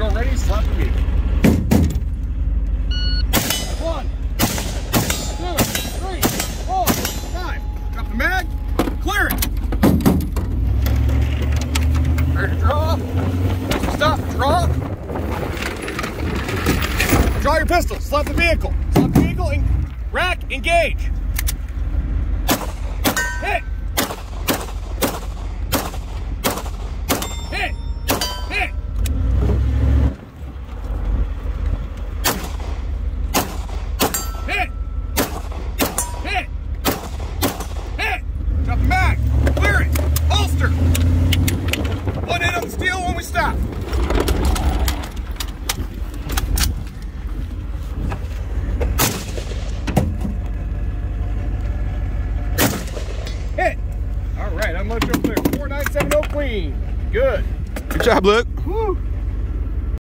ready, slap the vehicle. One, two, three, four, five. Drop the mag, clear it. Ready to draw. Stop, draw. Draw your pistol, slap the vehicle. Slap the vehicle, and rack, engage. I'm gonna jump there. 4970 clean. Good. Good job, Luke. Woo.